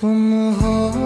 تو من